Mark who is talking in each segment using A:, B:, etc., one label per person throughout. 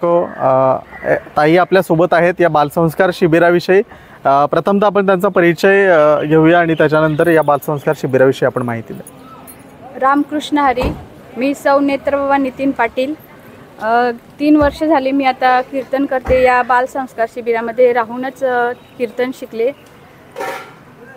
A: को ताई आपल्यासोबत आहेत या बालसंस्कार शिबिराविषयी. प्रथमतः आपण त्यांचा परिचय घेऊया आणि त्याच्यानंतर या बालसंस्कार शिबिराविषयी आपण माहिती द्या.
B: रामकृष्ण हरी मी सौ नेत्रबाबा नितीन पाटील. तीन वर्ष झाली मी आता कीर्तन करते. या बालसंस्कार शिबिरामध्ये राहूनच कीर्तन शिकले.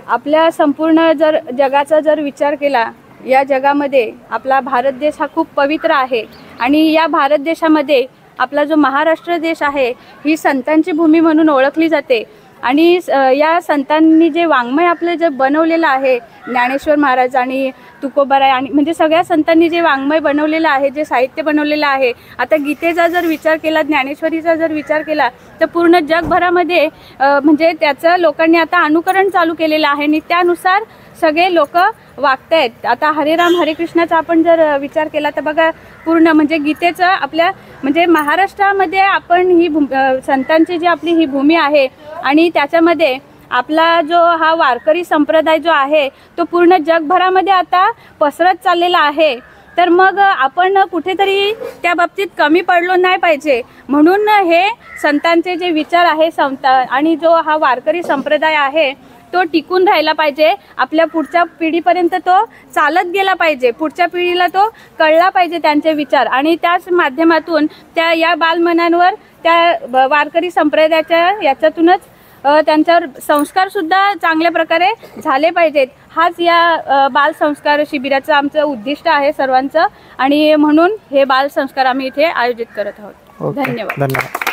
B: आपल्या संपूर्ण जर जगाचा जर विचार केला या जगामध्ये आपला भारत देश हा खूप पवित्र आहे. आणि या भारत देशामध्ये आपला जो महाराष्ट्र देश आहे ही संतांची भूमी म्हणून ओळखली जाते. आणि स- या संतांनी जे वाङ्मय आपलं जे बनवलेलं आहे ज्ञानेश्वर महाराज आणि तुकोबाराय आणि म्हणजे सगळ्या संतांनी जे वाङ्मय बनवलेलं आहे जे साहित्य बनवलेलं आहे आता गीतेचा जर विचार केला ज्ञानेश्वरीचा जर विचार केला तर पूर्ण जगभरामध्ये म्हणजे त्याचं लोकांनी आता अनुकरण चालू केलेलं आहे. आणि त्यानुसार सगळे लोक वागत आहेत आता हरे राम हरे कृष्णाचा आपण जर विचार केला तर बघा पूर्ण म्हणजे गीतेचं आपल्या म्हणजे महाराष्ट्रामध्ये आपण ही भू संतांची जी आपली ही भूमी आहे आणि त्याच्यामध्ये आपला जो हा वारकरी संप्रदाय जो आहे तो पूर्ण जगभरामध्ये आता पसरत चाललेला आहे. तर मग आपण कुठेतरी त्या बाबतीत कमी पडलो नाही पाहिजे. म्हणून हे संतांचे जे विचार आहे संत आणि जो हा वारकरी संप्रदाय आहे तो टिकून राहिला पाहिजे. आपल्या पुढच्या पिढीपर्यंत तो चालत गेला पाहिजे. पुढच्या पिढीला तो कळला पाहिजे त्यांचे विचार. आणि त्याच माध्यमातून त्या या बालमनांवर त्या ब- वारकरी संप्रदायाच्या याच्यातूनच त्यांच्यावर संस्कारसुद्धा चांगल्या प्रकारे झाले पाहिजेत. हाच या बालसंस्कार शिबिराचं आमचं उद्दिष्ट आहे सर्वांचं आणि म्हणून हे बालसंस्कार आम्ही इथे आयोजित करत आहोत. धन्यवाद.
A: धन्यवाद.